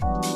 Bye.